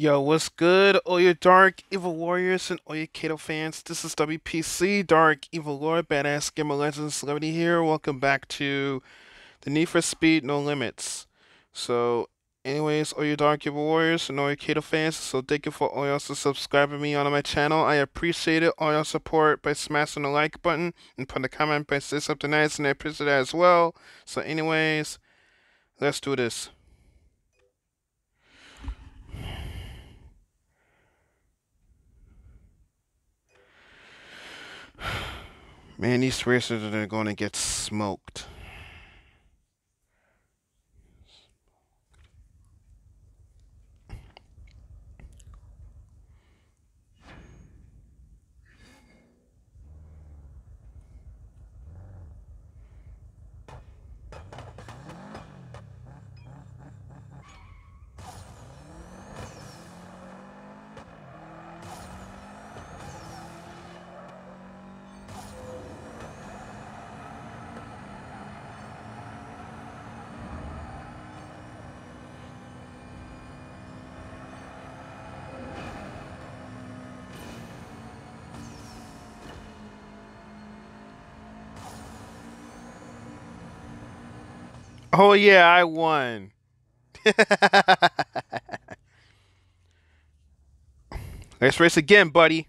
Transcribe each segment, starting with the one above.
Yo, what's good, all your Dark Evil Warriors and all your Kato fans? This is WPC, Dark Evil Lord, Badass Gamer Legends Celebrity here. Welcome back to the Need for Speed No Limits. So, anyways, all your Dark Evil Warriors and all your Kato fans, so thank you for all y'all subscribing me on my channel. I appreciate it, all your support by smashing the like button and putting a comment by saying something nice, and I appreciate that as well. So, anyways, let's do this. Man, these racers are going to get smoked. Oh yeah, I won. Let's race again, buddy.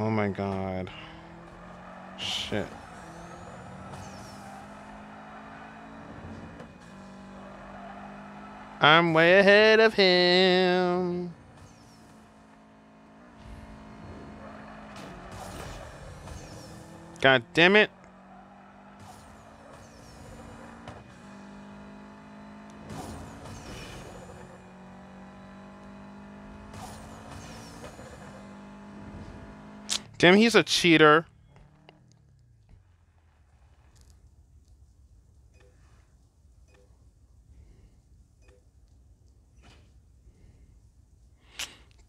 Oh my god. Shit. I'm way ahead of him. God damn it. Damn, he's a cheater.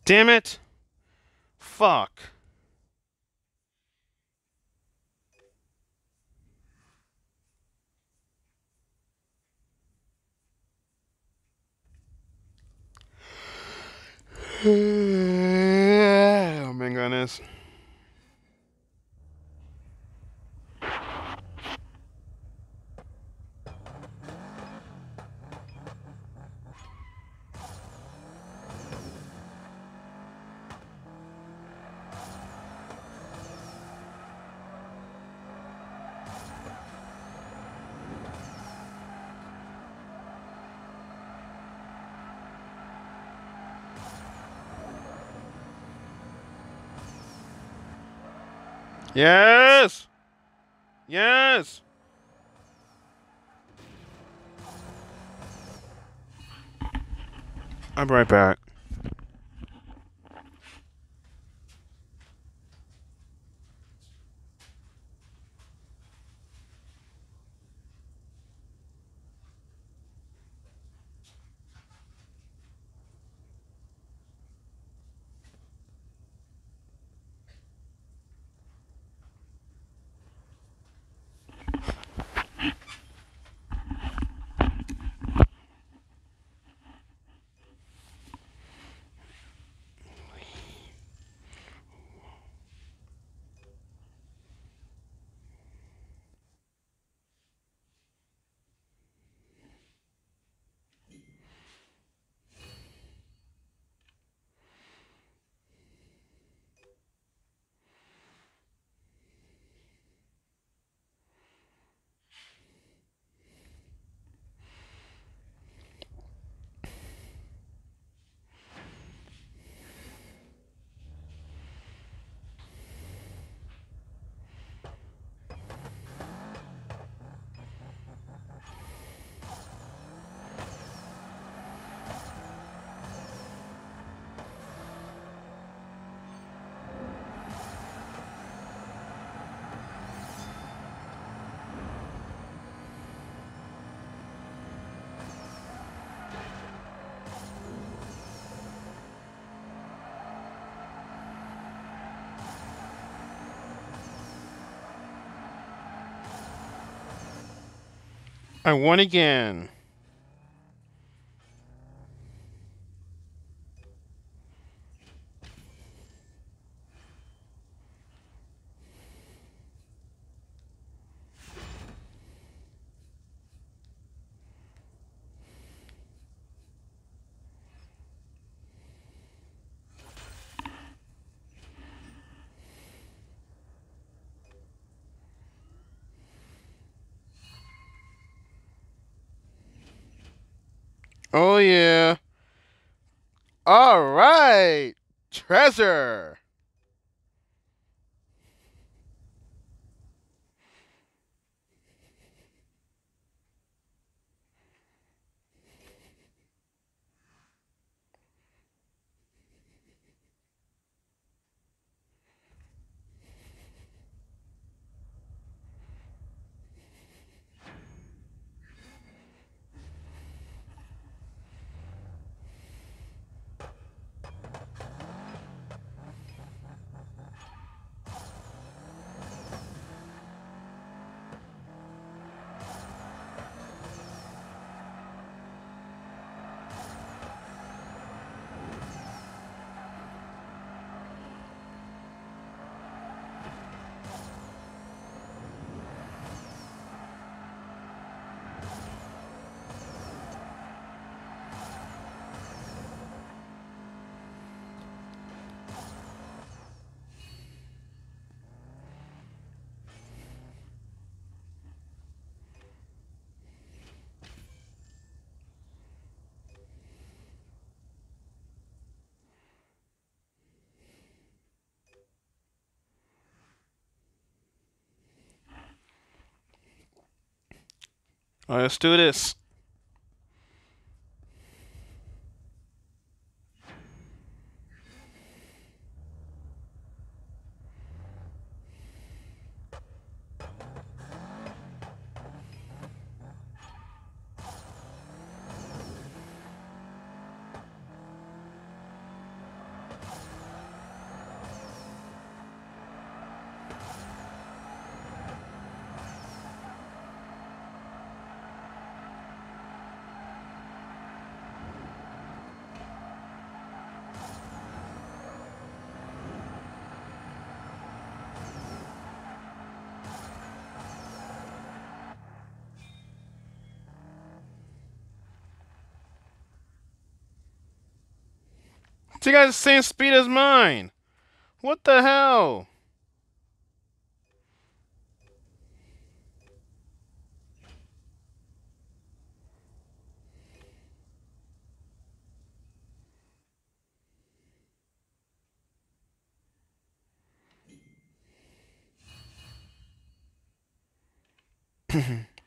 Damn it. Fuck. oh my goodness. Yes! Yes! I'm right back. I won again. Oh yeah. All right. Treasure. Let's do this. You guy's the same speed as mine. What the hell?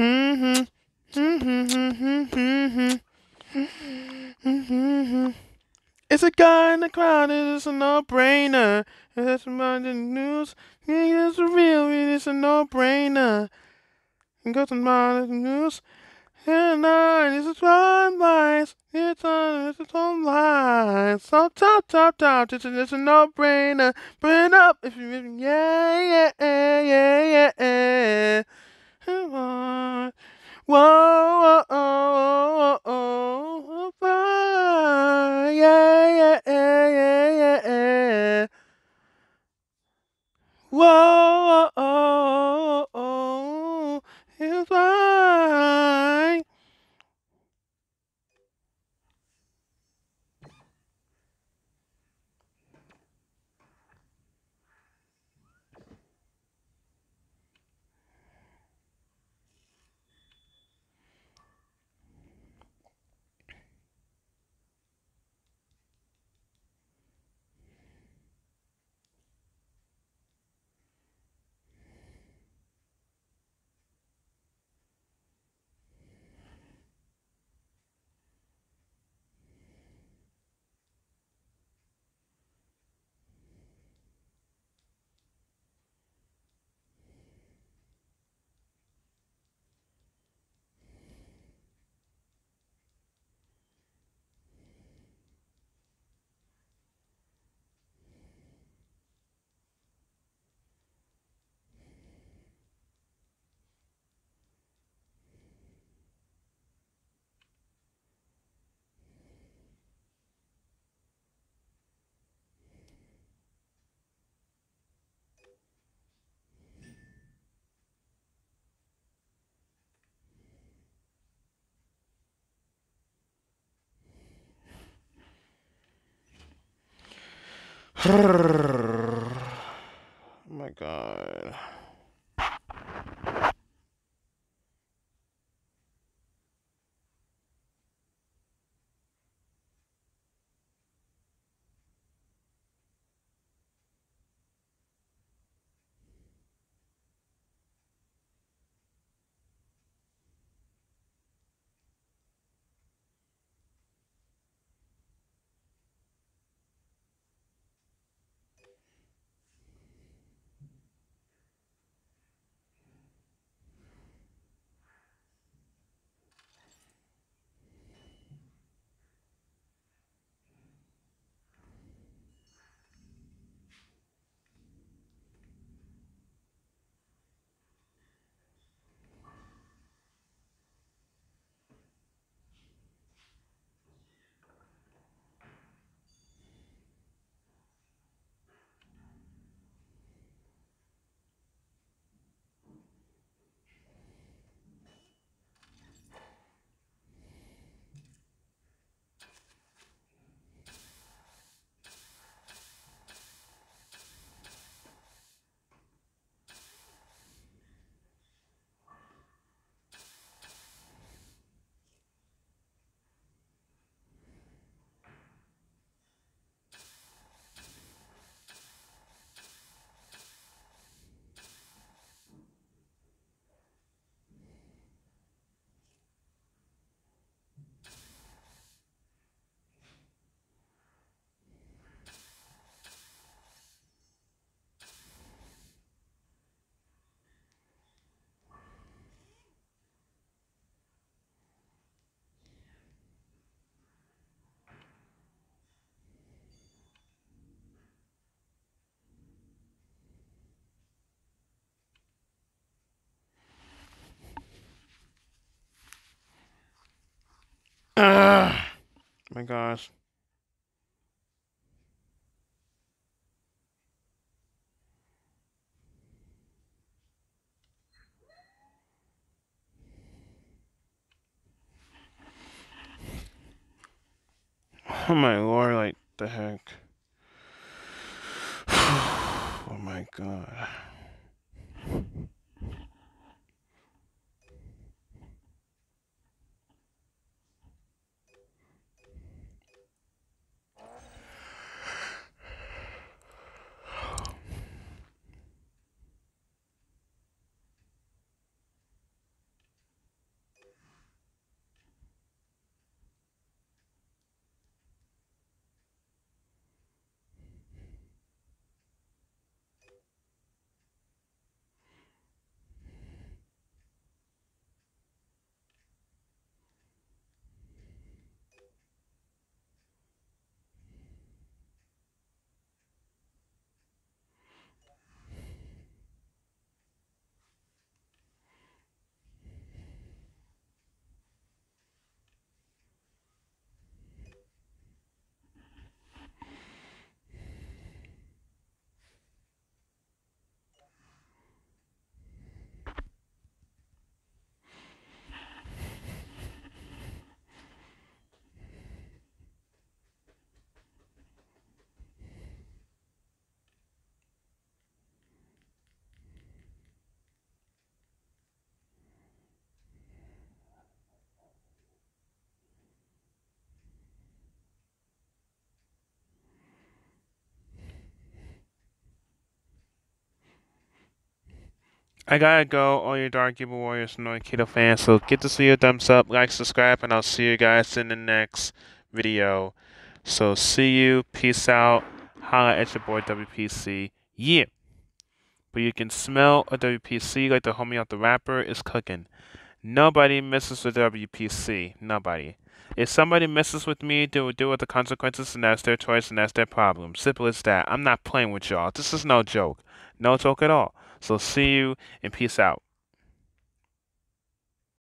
Mm-hmm. Mm-hmm. Mm-hmm. It's a guy in the crowd, it's a no-brainer. That's about the news. It's real, it's a no-brainer. And go to the news. And nine is a twilight. It's a, it's a twilight. So top, top, top. It's a, it's a no-brainer. Burn up if you, yeah, yeah, yeah, yeah, yeah. Whoa, whoa, whoa, whoa, whoa, yeah, yeah, yeah, yeah, yeah. Whoa, oh, oh, oh, it's fine. Oh my god. Ugh. My gosh. Oh my lord, like the heck. oh my god. I gotta go, all your Dark Evil Warriors and Keto fans. So get see your thumbs up, like, subscribe, and I'll see you guys in the next video. So see you, peace out, holla at your boy WPC, yeah. But you can smell a WPC like the homie out the rapper is cooking. Nobody messes with WPC. Nobody. If somebody messes with me, they will deal with the consequences, and that's their choice, and that's their problem. Simple as that. I'm not playing with y'all. This is no joke. No joke at all. So see you and peace out.